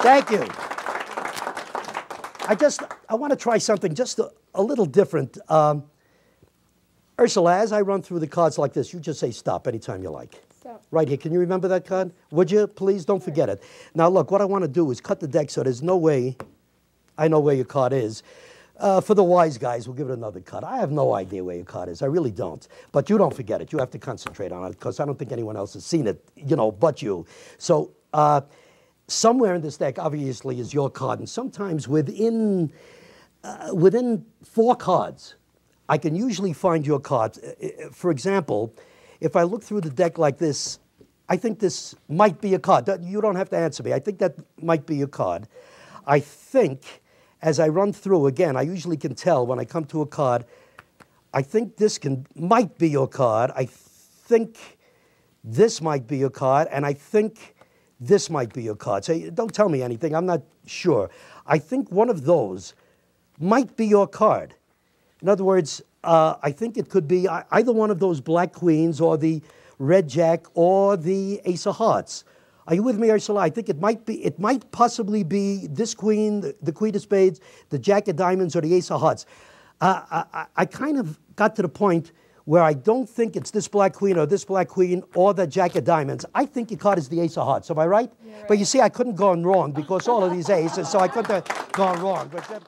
Thank you. I just, I want to try something just a, a little different. Um, Ursula, as I run through the cards like this, you just say stop anytime you like. Stop. Right here. Can you remember that card? Would you? Please don't forget it. Now, look, what I want to do is cut the deck so there's no way I know where your card is. Uh, for the wise guys, we'll give it another cut. I have no idea where your card is. I really don't. But you don't forget it. You have to concentrate on it because I don't think anyone else has seen it, you know, but you. So, uh, somewhere in this deck, obviously, is your card. And sometimes within, uh, within four cards, I can usually find your card. Uh, uh, For example, if I look through the deck like this, I think this might be a card. You don't have to answer me. I think that might be a card. I think as I run through again, I usually can tell when I come to a card. I think this can might be your card. I think this might be your card, and I think this might be your card. So don't tell me anything. I'm not sure. I think one of those might be your card. In other words, uh, I think it could be either one of those black queens or the red jack or the ace of hearts. Are you with me, Ursula? I think it might be, it might possibly be this queen, the, the queen of spades, the jack of diamonds, or the ace of hearts. Uh, I, I kind of got to the point where I don't think it's this black queen or this black queen or the jack of diamonds. I think your card is the ace of hearts. Am I right? But you see, I couldn't go wrong because all of these aces, so I couldn't have gone wrong. But that-